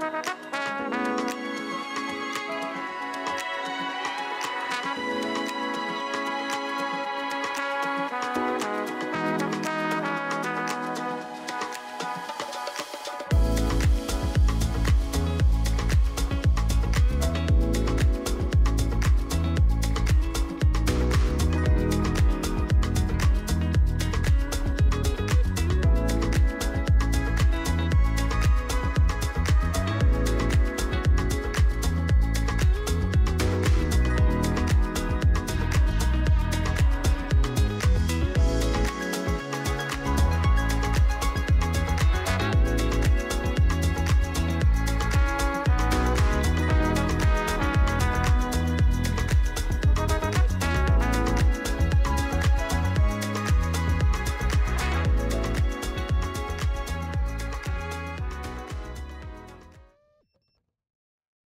Bye.